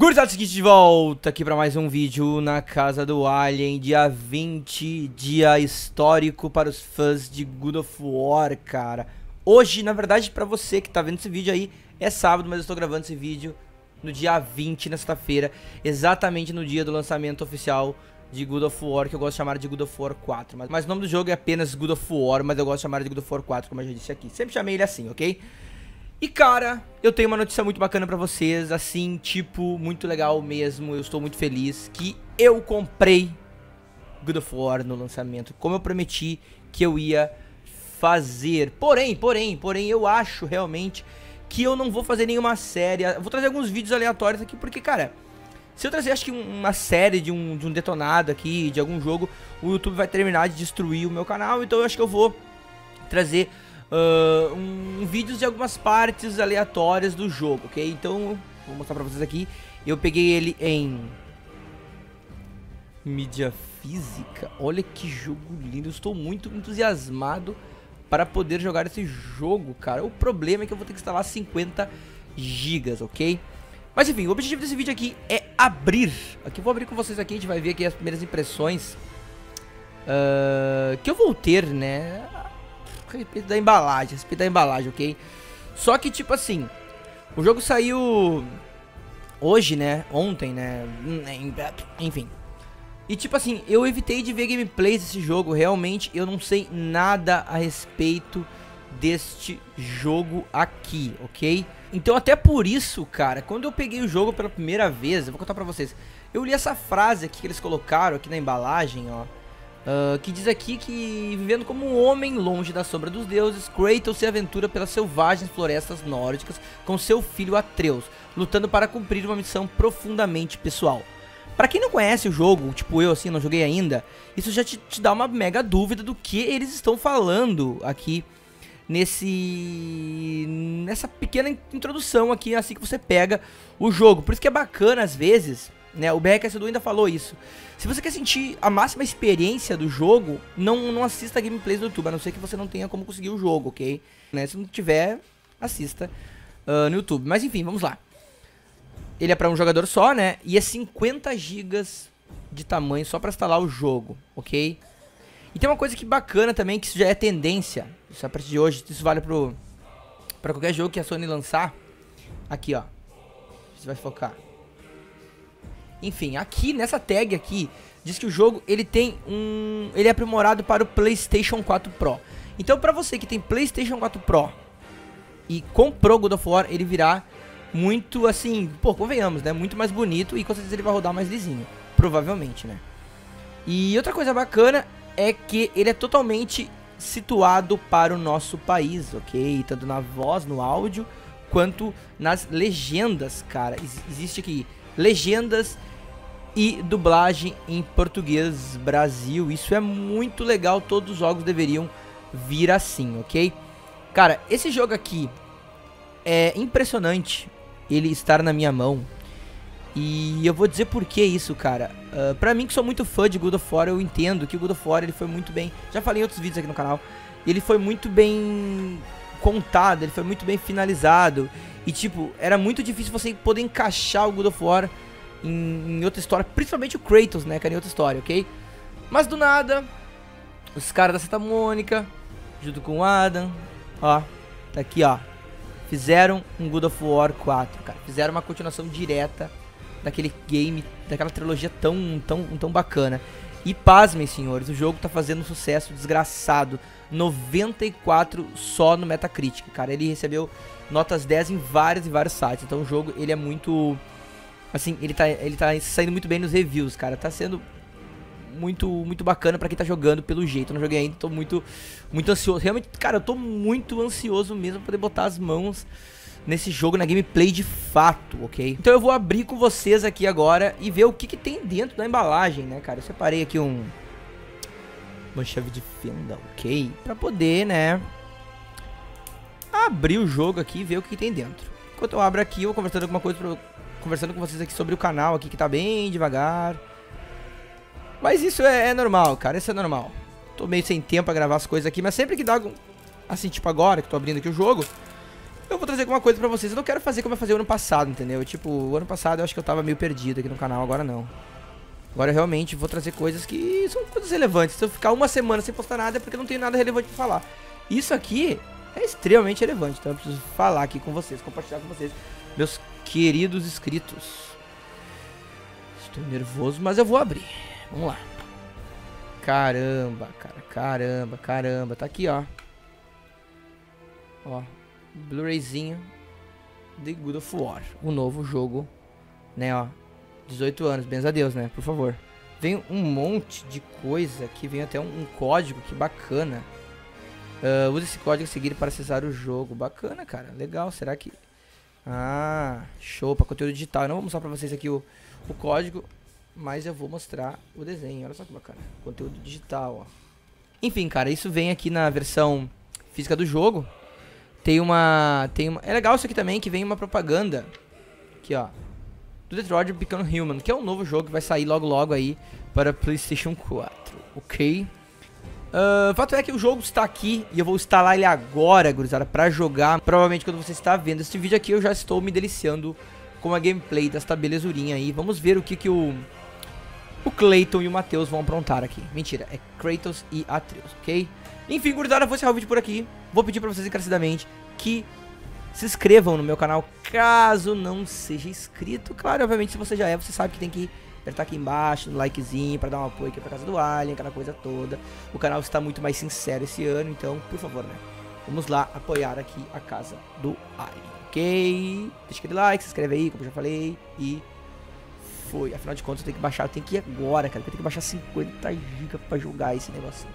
Gurizada, seguinte de volta aqui para mais um vídeo na casa do Alien, dia 20, dia histórico para os fãs de God of War, cara. Hoje, na verdade, para você que tá vendo esse vídeo aí, é sábado, mas eu estou gravando esse vídeo no dia 20, na sexta-feira, exatamente no dia do lançamento oficial de God of War, que eu gosto de chamar de God of War 4. Mas, mas o nome do jogo é apenas God of War, mas eu gosto de chamar de God of War 4, como eu já disse aqui. Sempre chamei ele assim, ok? E cara, eu tenho uma notícia muito bacana pra vocês, assim, tipo, muito legal mesmo, eu estou muito feliz que eu comprei God of War no lançamento, como eu prometi que eu ia fazer. Porém, porém, porém, eu acho realmente que eu não vou fazer nenhuma série, eu vou trazer alguns vídeos aleatórios aqui, porque, cara, se eu trazer, acho que uma série de um, de um detonado aqui, de algum jogo, o YouTube vai terminar de destruir o meu canal, então eu acho que eu vou trazer uh, um, vídeos de algumas partes aleatórias do jogo, ok? Então, vou mostrar pra vocês aqui. Eu peguei ele em mídia física. Olha que jogo lindo. Eu estou muito entusiasmado para poder jogar esse jogo, cara. O problema é que eu vou ter que instalar 50 gigas, ok? Mas enfim, o objetivo desse vídeo aqui é abrir. Aqui eu vou abrir com vocês aqui, a gente vai ver aqui as primeiras impressões uh, que eu vou ter, né? A respeito da embalagem, a respeito da embalagem, ok? Só que, tipo assim, o jogo saiu hoje, né? Ontem, né? Enfim. E tipo assim, eu evitei de ver gameplays desse jogo, realmente eu não sei nada a respeito deste jogo aqui, ok? Então até por isso, cara, quando eu peguei o jogo pela primeira vez, eu vou contar pra vocês, eu li essa frase aqui que eles colocaram aqui na embalagem, ó. Uh, que diz aqui que, vivendo como um homem longe da sombra dos deuses, Kratos se aventura pelas selvagens florestas nórdicas com seu filho Atreus, lutando para cumprir uma missão profundamente pessoal. Para quem não conhece o jogo, tipo eu assim, não joguei ainda, isso já te, te dá uma mega dúvida do que eles estão falando aqui nesse nessa pequena introdução aqui assim que você pega o jogo. Por isso que é bacana às vezes né? O BRKS ainda falou isso. Se você quer sentir a máxima experiência do jogo, não, não assista gameplays do YouTube, a não ser que você não tenha como conseguir o jogo, ok? Né? Se não tiver, assista uh, no YouTube. Mas enfim, vamos lá. Ele é para um jogador só, né? E é 50 GB de tamanho só para instalar o jogo, ok? E tem uma coisa que bacana também, que isso já é tendência. Isso a partir de hoje, isso vale pro, pra qualquer jogo que a Sony lançar. Aqui, ó. Você vai focar. Enfim, aqui nessa tag aqui diz que o jogo ele tem um, ele é aprimorado para o PlayStation 4 Pro. Então, para você que tem PlayStation 4 Pro e comprou God of War, ele virá muito assim, pô, convenhamos, né? Muito mais bonito e com certeza ele vai rodar mais lisinho, provavelmente, né? E outra coisa bacana é que ele é totalmente situado para o nosso país, ok? Tanto na voz, no áudio, quanto nas legendas, cara. Ex existe aqui legendas e dublagem em português Brasil. Isso é muito legal, todos os jogos deveriam vir assim, ok? Cara, esse jogo aqui é impressionante ele estar na minha mão. E eu vou dizer por que isso, cara. Uh, pra mim que sou muito fã de God of War, eu entendo que o God of War ele foi muito bem... Já falei em outros vídeos aqui no canal. Ele foi muito bem contado, ele foi muito bem finalizado. E tipo, era muito difícil você poder encaixar o God of War em, em, outra história, principalmente o Kratos, né, cara, em outra história, ok? Mas do nada, os caras da Santa Mônica, junto com o Adam, ó, tá aqui, ó, fizeram um God of War 4, cara, fizeram uma continuação direta daquele game, daquela trilogia tão, tão, tão bacana. E pasmem, senhores, o jogo tá fazendo um sucesso desgraçado. 94 só no Metacritic, cara. Ele recebeu notas 10 em vários e vários sites. Então o jogo, ele é muito Assim, ele tá, ele tá saindo muito bem nos reviews, cara. Tá sendo muito muito bacana para quem tá jogando pelo jeito. Eu não joguei ainda, tô muito muito ansioso. Realmente, cara, eu tô muito ansioso mesmo pra poder botar as mãos nesse jogo na gameplay de fato, ok? Então eu vou abrir com vocês aqui agora e ver o que, que tem dentro da embalagem, né, cara? Eu separei aqui um uma chave de fenda, ok? Pra poder, né, abrir o jogo aqui e ver o que, que tem dentro. Enquanto eu abro aqui, eu vou conversando alguma coisa conversando com vocês aqui sobre o canal aqui, que tá bem devagar. Mas isso é, é normal, cara, isso é normal. Tô meio sem tempo pra gravar as coisas aqui, mas sempre que dá, assim, tipo agora, que tô abrindo aqui o jogo, eu vou trazer alguma coisa pra vocês. Eu não quero fazer como eu fazia ano passado, entendeu? Tipo, o ano passado eu acho que eu tava meio perdido aqui no canal, agora não. Agora eu realmente vou trazer coisas que são coisas relevantes. Se eu ficar uma semana sem postar nada é porque eu não tenho nada relevante pra falar. Isso aqui é extremamente relevante, então eu preciso falar aqui com vocês, compartilhar com vocês, meus queridos inscritos. Estou nervoso, mas eu vou abrir. Vamos lá. Caramba, cara, caramba, caramba. Tá aqui, ó. Ó, Blu-rayzinho de God of War, o novo jogo, né, ó. 18 anos, bens a Deus, né, por favor. Vem um monte de coisa aqui, vem até um, um código, que bacana. Uh, use esse código seguir para acessar o jogo. Bacana, cara, legal, será que... Ah, show, para conteúdo digital. Eu não vou mostrar pra vocês aqui o, o código, mas eu vou mostrar o desenho. Olha só que bacana, conteúdo digital, ó. Enfim, cara, isso vem aqui na versão física do jogo. Tem uma, tem uma... É legal isso aqui também, que vem uma propaganda. Aqui, ó. Do Detroit Become Human, que é um novo jogo que vai sair logo logo aí para PlayStation 4, ok? Uh, fato é que o jogo está aqui e eu vou instalar ele agora, gurizada, para jogar. Provavelmente quando você está vendo este vídeo aqui, eu já estou me deliciando com a gameplay desta belezurinha aí. Vamos ver o que que o, o Clayton e o Matheus vão aprontar aqui. Mentira, é Kratos e Atreus, ok? Enfim, gurizada, vou encerrar o vídeo por aqui. Vou pedir pra vocês encarecidamente que se inscrevam no meu canal, caso não seja inscrito. Claro, obviamente, se você já é, você sabe que tem que apertar aqui embaixo, no likezinho, pra dar um apoio aqui pra casa do Alien, aquela coisa toda. O canal está muito mais sincero esse ano, então, por favor, né? Vamos lá apoiar aqui a casa do Alien, ok? Deixa aquele like, se inscreve aí, como eu já falei, e foi. Afinal de contas, eu tenho que baixar, eu tenho que ir agora, cara, eu tenho que baixar 50 GB pra jogar esse negocinho.